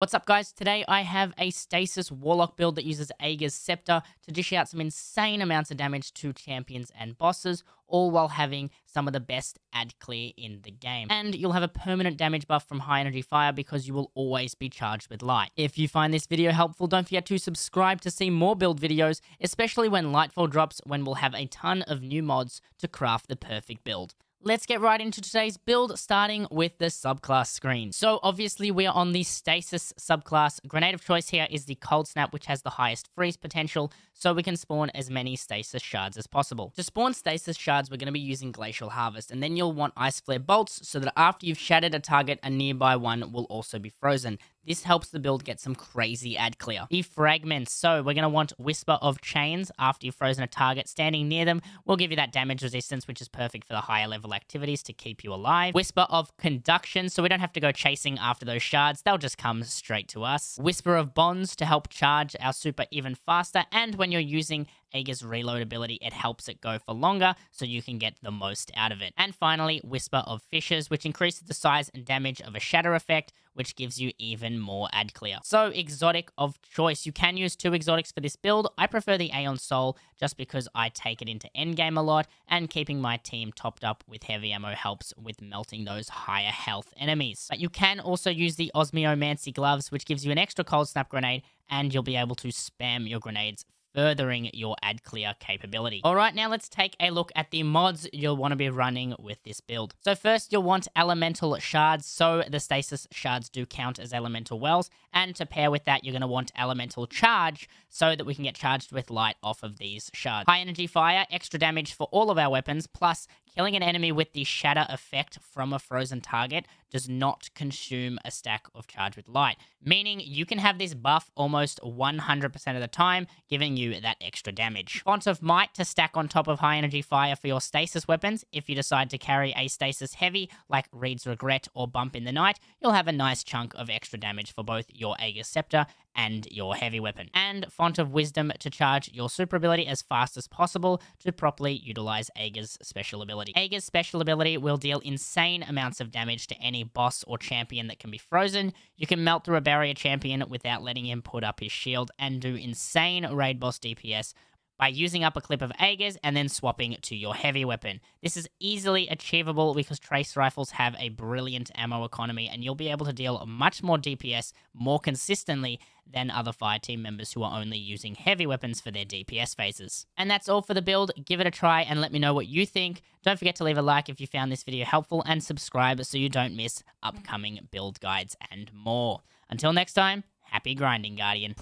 What's up guys? Today I have a Stasis Warlock build that uses Ager's Scepter to dish out some insane amounts of damage to champions and bosses, all while having some of the best ad clear in the game. And you'll have a permanent damage buff from high energy fire because you will always be charged with light. If you find this video helpful, don't forget to subscribe to see more build videos, especially when Lightfall drops when we'll have a ton of new mods to craft the perfect build. Let's get right into today's build, starting with the subclass screen. So obviously we are on the Stasis subclass. Grenade of choice here is the Cold Snap, which has the highest freeze potential, so we can spawn as many Stasis shards as possible. To spawn Stasis shards, we're going to be using Glacial Harvest, and then you'll want Ice Flare Bolts, so that after you've shattered a target, a nearby one will also be frozen. This helps the build get some crazy ad clear. The fragments. So we're going to want Whisper of Chains after you've frozen a target. Standing near them We'll give you that damage resistance, which is perfect for the higher level activities to keep you alive. Whisper of Conduction, so we don't have to go chasing after those shards. They'll just come straight to us. Whisper of Bonds to help charge our super even faster. And when you're using Ager's reload ability, it helps it go for longer so you can get the most out of it. And finally, Whisper of Fissures, which increases the size and damage of a shatter effect, which gives you even more ad clear. So exotic of choice. You can use two exotics for this build. I prefer the Aeon Soul just because I take it into endgame a lot and keeping my team topped up with heavy ammo helps with melting those higher health enemies. But you can also use the Osmiomancy Gloves, which gives you an extra cold snap grenade and you'll be able to spam your grenades furthering your ad clear capability. All right, now let's take a look at the mods you'll want to be running with this build. So first, you'll want elemental shards. So the stasis shards do count as elemental wells. And to pair with that, you're going to want elemental charge so that we can get charged with light off of these shards. High energy fire, extra damage for all of our weapons, plus killing an enemy with the shatter effect from a frozen target does not consume a stack of charge with light, meaning you can have this buff almost 100% of the time, giving you that extra damage. Font of Might to stack on top of high energy fire for your stasis weapons. If you decide to carry a stasis heavy, like Reed's Regret or Bump in the Night, you'll have a nice chunk of extra damage for both your Ager Scepter and your heavy weapon. And Font of Wisdom to charge your super ability as fast as possible to properly utilize Ager's special ability. Ager's special ability will deal insane amounts of damage to any boss or champion that can be frozen. You can melt through a barrier champion without letting him put up his shield and do insane raid boss DPS by using up a clip of Ager's and then swapping to your heavy weapon. This is easily achievable because trace rifles have a brilliant ammo economy and you'll be able to deal much more DPS more consistently than other fire team members who are only using heavy weapons for their DPS phases. And that's all for the build. Give it a try and let me know what you think. Don't forget to leave a like if you found this video helpful and subscribe so you don't miss upcoming build guides and more. Until next time, happy grinding, Guardian.